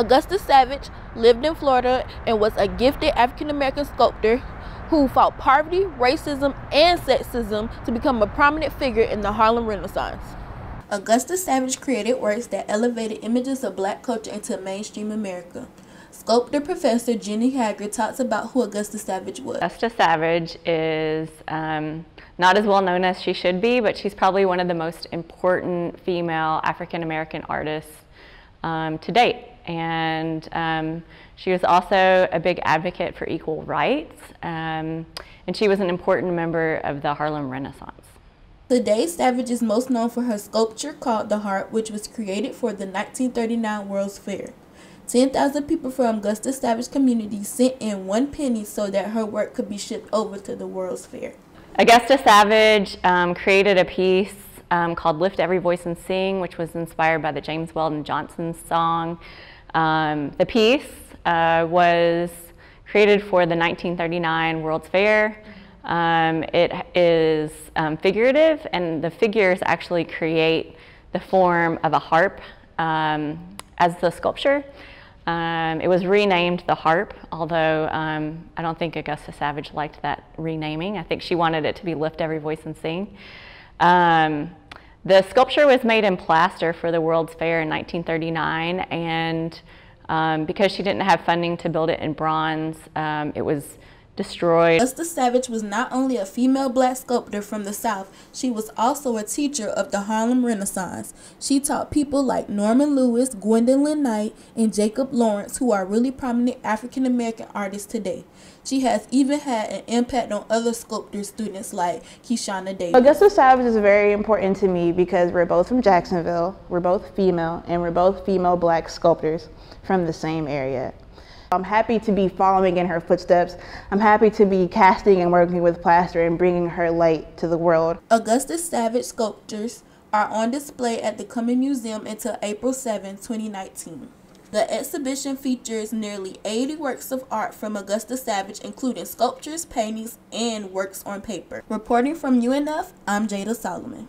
Augusta Savage lived in Florida and was a gifted African American sculptor who fought poverty, racism, and sexism to become a prominent figure in the Harlem Renaissance. Augusta Savage created works that elevated images of black culture into mainstream America. Sculptor Professor Jenny Haggard talks about who Augusta Savage was. Augusta Savage is um, not as well known as she should be, but she's probably one of the most important female African American artists um, to date. And um, she was also a big advocate for equal rights, um, and she was an important member of the Harlem Renaissance. Today, Savage is most known for her sculpture called The Harp, which was created for the 1939 World's Fair. 10,000 people from Augusta Savage community sent in one penny so that her work could be shipped over to the World's Fair. Augusta Savage um, created a piece um, called Lift Every Voice and Sing, which was inspired by the James Weldon Johnson song. Um, the piece uh, was created for the 1939 World's Fair. Um, it is um, figurative, and the figures actually create the form of a harp um, as the sculpture. Um, it was renamed the harp, although um, I don't think Augusta Savage liked that renaming. I think she wanted it to be Lift Every Voice and Sing. Um, the sculpture was made in plaster for the World's Fair in 1939, and um, because she didn't have funding to build it in bronze, um, it was destroyed. Augusta Savage was not only a female black sculptor from the South, she was also a teacher of the Harlem Renaissance. She taught people like Norman Lewis, Gwendolyn Knight, and Jacob Lawrence, who are really prominent African American artists today. She has even had an impact on other sculptor students like Keshana Davis. Augusta Savage is very important to me because we're both from Jacksonville, we're both female, and we're both female black sculptors from the same area. I'm happy to be following in her footsteps. I'm happy to be casting and working with plaster and bringing her light to the world. Augustus Savage sculptures are on display at the Cummer Museum until April 7, 2019. The exhibition features nearly 80 works of art from Augusta Savage, including sculptures, paintings, and works on paper. Reporting from UNF, I'm Jada Solomon.